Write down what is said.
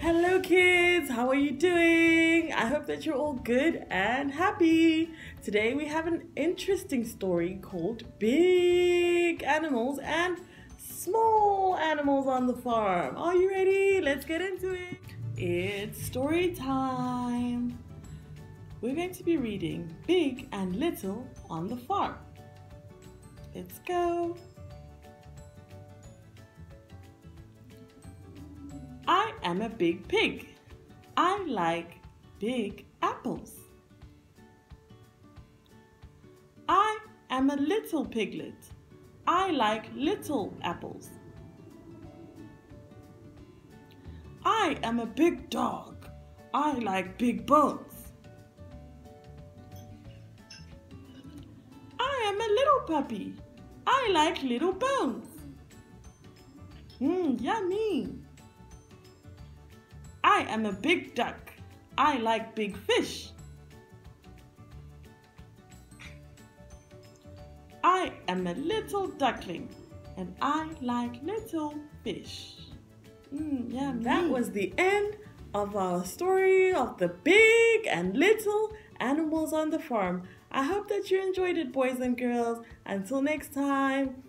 Hello, kids. How are you doing? I hope that you're all good and happy. Today we have an interesting story called Big Animals and Small Animals on the Farm. Are you ready? Let's get into it. It's story time. We're going to be reading Big and Little on the Farm. Let's go. Am a big pig. I like big apples. I am a little piglet. I like little apples. I am a big dog. I like big bones. I am a little puppy. I like little bones. Mmm, yummy. I am a big duck. I like big fish. I am a little duckling and I like little fish. Mm, yeah, that was the end of our story of the big and little animals on the farm. I hope that you enjoyed it, boys and girls. Until next time.